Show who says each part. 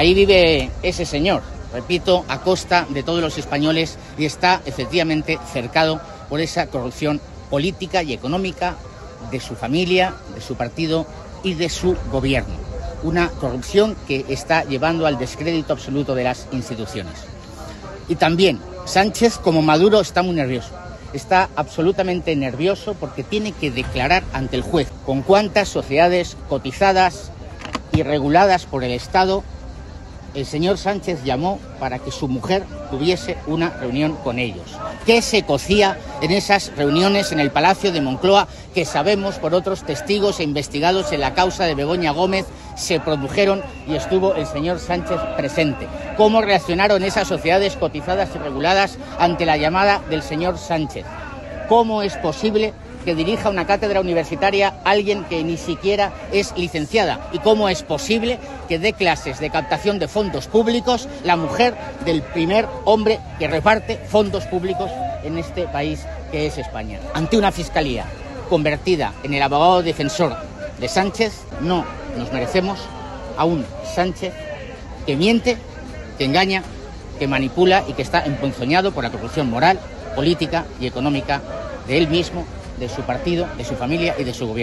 Speaker 1: Ahí vive ese señor, repito, a costa de todos los españoles y está efectivamente cercado por esa corrupción política y económica de su familia, de su partido y de su gobierno. Una corrupción que está llevando al descrédito absoluto de las instituciones. Y también Sánchez, como Maduro, está muy nervioso. Está absolutamente nervioso porque tiene que declarar ante el juez con cuántas sociedades cotizadas y reguladas por el Estado el señor Sánchez llamó para que su mujer tuviese una reunión con ellos. ¿Qué se cocía en esas reuniones en el Palacio de Moncloa que sabemos por otros testigos e investigados en la causa de Begoña Gómez se produjeron y estuvo el señor Sánchez presente? ¿Cómo reaccionaron esas sociedades cotizadas y reguladas ante la llamada del señor Sánchez? ¿Cómo es posible que dirija una cátedra universitaria alguien que ni siquiera es licenciada? ¿Y cómo es posible que dé clases de captación de fondos públicos la mujer del primer hombre que reparte fondos públicos en este país que es España? Ante una fiscalía convertida en el abogado defensor de Sánchez, no nos merecemos a un Sánchez que miente, que engaña, que manipula y que está emponzoñado por la corrupción moral, política y económica de él mismo de su partido, de su familia y de su gobierno.